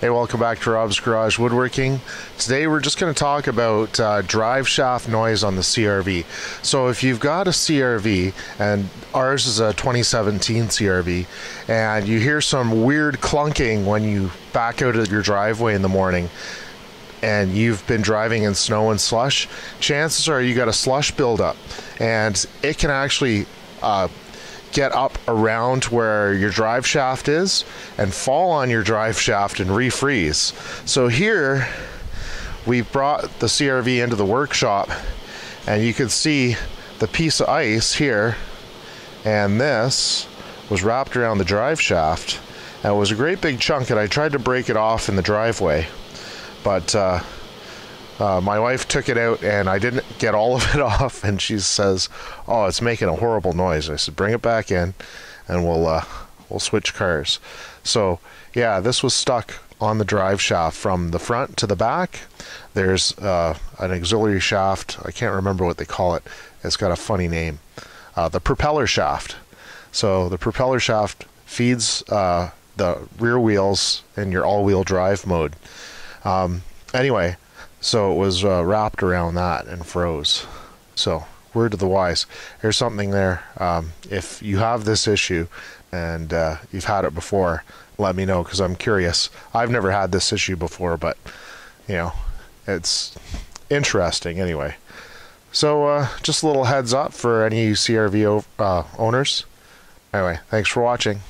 Hey, welcome back to Rob's Garage Woodworking. Today we're just going to talk about uh, drive shaft noise on the CRV. So if you've got a CRV, and ours is a 2017 CRV, and you hear some weird clunking when you back out of your driveway in the morning, and you've been driving in snow and slush, chances are you got a slush buildup, and it can actually uh, get up around where your drive shaft is and fall on your drive shaft and refreeze. So here we brought the CRV into the workshop and you can see the piece of ice here and this was wrapped around the drive shaft and it was a great big chunk and I tried to break it off in the driveway but uh, uh, my wife took it out and I didn't get all of it off, and she says, "Oh, it's making a horrible noise." I said, "Bring it back in, and we'll uh, we'll switch cars." So yeah, this was stuck on the drive shaft from the front to the back. There's uh, an auxiliary shaft. I can't remember what they call it. It's got a funny name. Uh, the propeller shaft. So the propeller shaft feeds uh, the rear wheels in your all-wheel drive mode. Um, anyway so it was uh, wrapped around that and froze. So, word to the wise. Here's something there. Um, if you have this issue and uh, you've had it before, let me know because I'm curious. I've never had this issue before, but you know, it's interesting anyway. So, uh, just a little heads up for any CRV uh, owners. Anyway, thanks for watching.